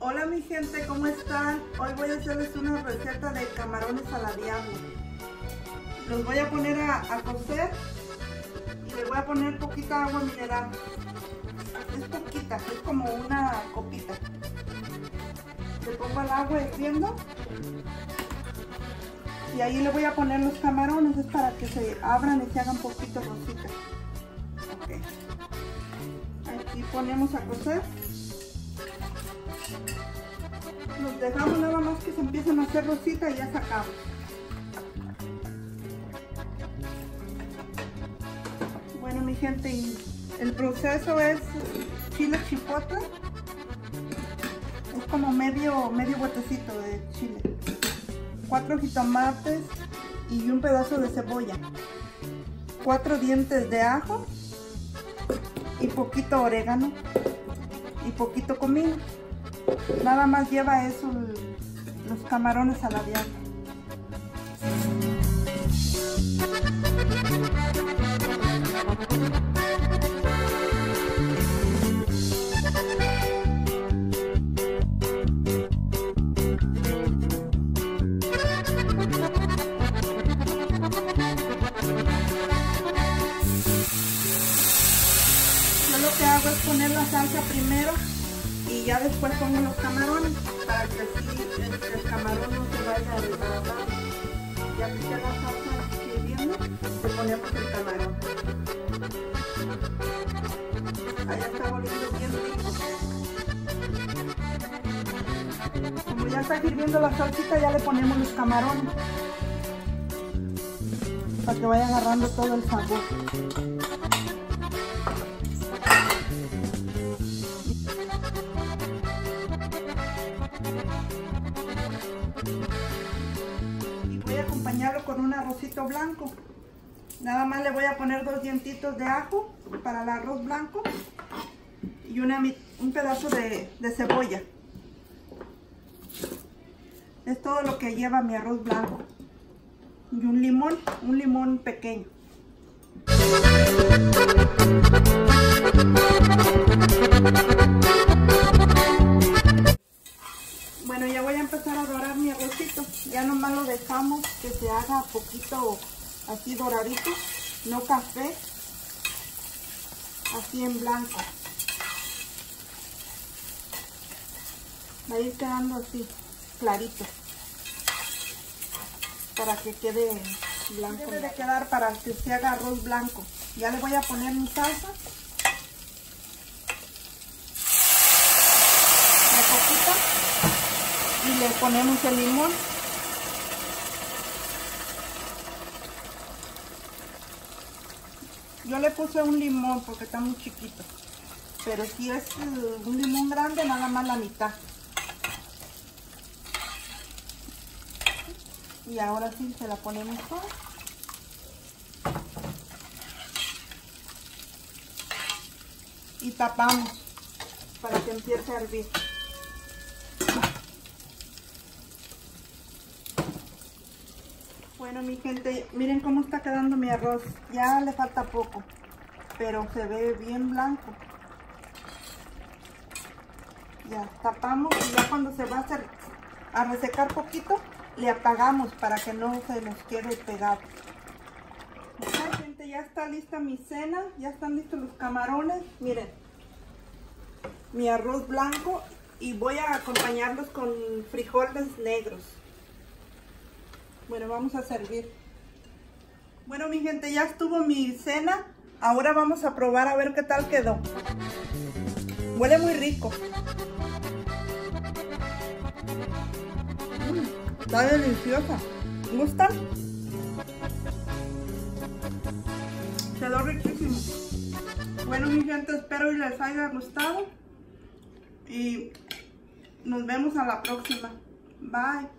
Hola mi gente, ¿cómo están? Hoy voy a hacerles una receta de camarones a la diablo. Los voy a poner a, cocer y les voy a poner poquita agua mineral. Es poquita, es como una copita. Le pongo el agua hirviendo y ahí le voy a poner los camarones, es para que se abran y se hagan poquito rositas. Aquí ponemos a cocer. Los dejamos nada más que se empiecen a hacer rositas y ya sacamos. Bueno mi gente, el proceso es chile chipotle. Es como medio, medio botecito de chile. Cuatro jitomates y un pedazo de cebolla. Cuatro dientes de ajo y poquito orégano y poquito comino. Nada más lleva eso los camarones a la diabla. Yo lo que hago es poner la salsa primero y ya después pongo los camarones para que así el camarón no se vaya a desbaratar. Ya que esté la salsa hirviendo, le ponemos el camarón. Allá está volviendo bien rico. Como ya está hirviendo la salsita, ya le ponemos los camarones para que vaya agarrando todo el sabor. Un arrocito blanco. Nada más le voy a poner dos dientitos de ajo para el arroz blanco y una, un pedazo de cebolla. Es todo lo que lleva mi arroz blanco. Y un limón, un limón pequeño. Ya nomás lo dejamos que se haga poquito así doradito, no café, así en blanco. Va a ir quedando así, clarito, para que quede blanco. Debe de quedar para que se haga arroz blanco. Ya le voy a poner mi salsa. De poquito y le ponemos el limón. Yo le puse un limón porque está muy chiquito. Pero si es un limón grande, nada más la mitad. Y ahora sí se la ponemos toda. Y tapamos para que empiece a hervir. Bueno mi gente, miren cómo está quedando mi arroz. Ya le falta poco, pero se ve bien blanco. Ya tapamos y ya cuando se va a hacer a resecar poquito, le apagamos para que no se nos quede pegado. Gente, ya está lista mi cena, ya están listos los camarones. Miren, mi arroz blanco y voy a acompañarlos con frijoles negros. Bueno, vamos a servir. Bueno, mi gente, ya estuvo mi cena. Ahora vamos a probar a ver qué tal quedó. Huele muy rico. Mm, está deliciosa. ¿Gustan? Quedó riquísimo. Bueno, mi gente, espero y les haya gustado. Y nos vemos a la próxima. Bye.